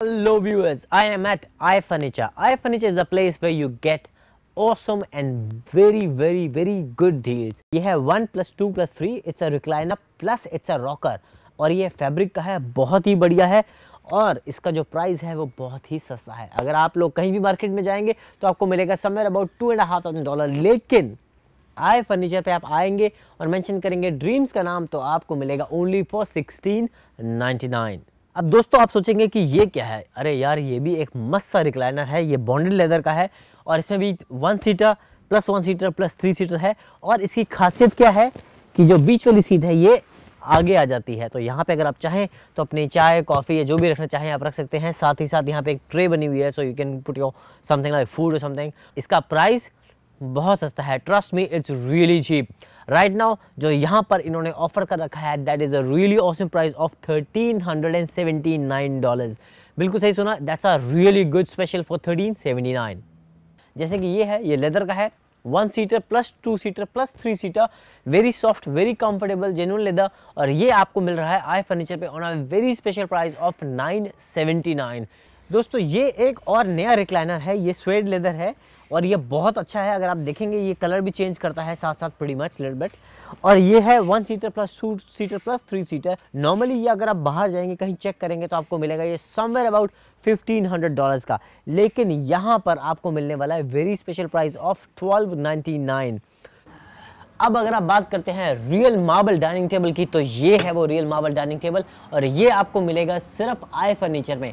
Hello viewers, I am at iFurniture. iFurniture is a place where you get awesome and very very very good deals. ये है one plus two plus three it's a recliner plus it's a rocker और ये fabric का है बहुत ही बढ़िया है और इसका जो प्राइस है वो बहुत ही सस्ता है अगर आप लोग कहीं भी मार्केट में जाएँगे तो आपको मिलेगा somewhere about two and half thousand dollar लेकिन आई फर्नीचर पे आप आएँगे और मेंशन करेंगे ड्रीम्स का नाम तो आपको मिलेगा only for sixteen ninety nine अब दोस्तों, आप सोचेंगे कि ये क्या है? अरे यार, ये भी एक मस्त सा रिक्लाइनर है, ये बॉन्डेड लेदर का है और इसमें भी one seater plus one seater plus three seater है और इसकी खासियत क्या है कि जो बीच वाली सीट है, ये आगे आ जाती है। तो यहाँ पे अगर आप चाहें तो अपनी चाय कॉफ़ी या जो भी रखना चाहें, आप रख सकते हैं। साथ ही साथ यहाँ पे एक ट्रे बनी हुई है so you can put your something like food और समथिंग इसका प्राइस बहुत सस्ता है। Trust me it's really cheap right now जो यहाँ पर इन्होंने ऑफ़र कर रखा है that is a really awesome price of thirteen hundred and seventy nine dollar बिल्कुल सही सुना that's a really good special for thirteen seventy nine जैसे कि ये है, ये लेदर का है one seater plus two seater plus three seater very soft very comfortable genuine leather और ये आपको मिल रहा है आई फर्नीचर पे on a very special price of nine seventy nine दोस्तों, ये एक और नया रिक्लाइनर है, ये स्वेड लेदर है और ये बहुत अच्छा है, अगर आप देखेंगे, ये कलर भी चेंज करता है साथ साथ प्रीटी मच लिटिल बिट और ये है one seater plus two seater plus three seater normally ये अगर आप बाहर जाएँगे, कहीं चेक करेंगे तो आपको मिलेगा ये somewhere about fifteen hundred dollars का। लेकिन यहाँ पर आपको मिलने वाला है very special price of twelve ninety nine अब अगर आप बात करते हैं रियल मार्बल डाइनिंग टेबल की तो ये है वो रियल मार्बल डाइनिंग टेबल और ये आपको मिलेगा सिर्फ़ आई फर्नीचर में।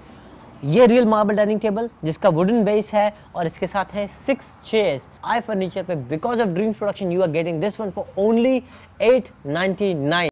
ये रियल मार्बल डाइनिंग टेबल जिसका वुडन बेस है और इसके साथ है सिक्स चेयर्स आई फर्नीचर पे because of dreams production you are getting this one for only eight ninety nine